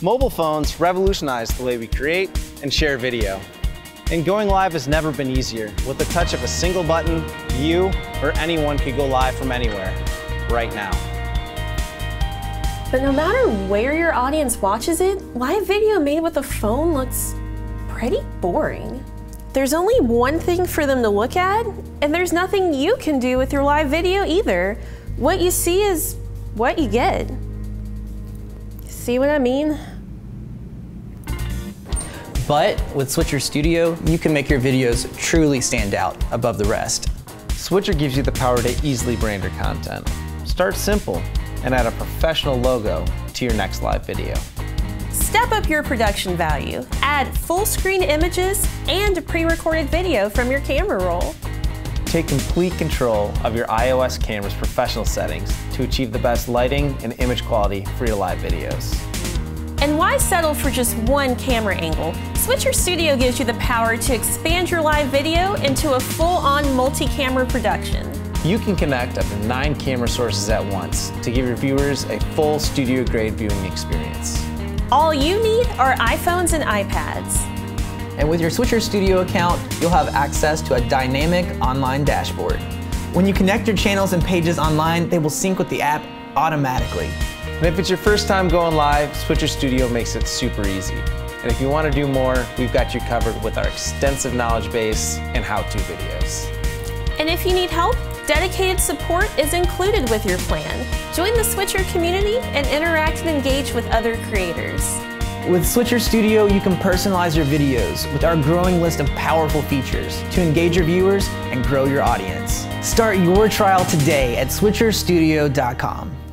Mobile phones revolutionized the way we create and share video. And going live has never been easier. With the touch of a single button, you or anyone can go live from anywhere, right now. But no matter where your audience watches it, live video made with a phone looks pretty boring. There's only one thing for them to look at, and there's nothing you can do with your live video either. What you see is what you get. See what I mean? But with Switcher Studio, you can make your videos truly stand out above the rest. Switcher gives you the power to easily brand your content. Start simple and add a professional logo to your next live video. Step up your production value. Add full screen images and a pre-recorded video from your camera roll. Take complete control of your iOS camera's professional settings to achieve the best lighting and image quality for your live videos. And why settle for just one camera angle? Switcher Studio gives you the power to expand your live video into a full-on multi-camera production. You can connect up to nine camera sources at once to give your viewers a full studio-grade viewing experience. All you need are iPhones and iPads. And with your Switcher Studio account, you'll have access to a dynamic online dashboard. When you connect your channels and pages online, they will sync with the app automatically. And if it's your first time going live, Switcher Studio makes it super easy. And if you want to do more, we've got you covered with our extensive knowledge base and how-to videos. And if you need help, dedicated support is included with your plan. Join the Switcher community and interact and engage with other creators. With Switcher Studio, you can personalize your videos with our growing list of powerful features to engage your viewers and grow your audience. Start your trial today at switcherstudio.com.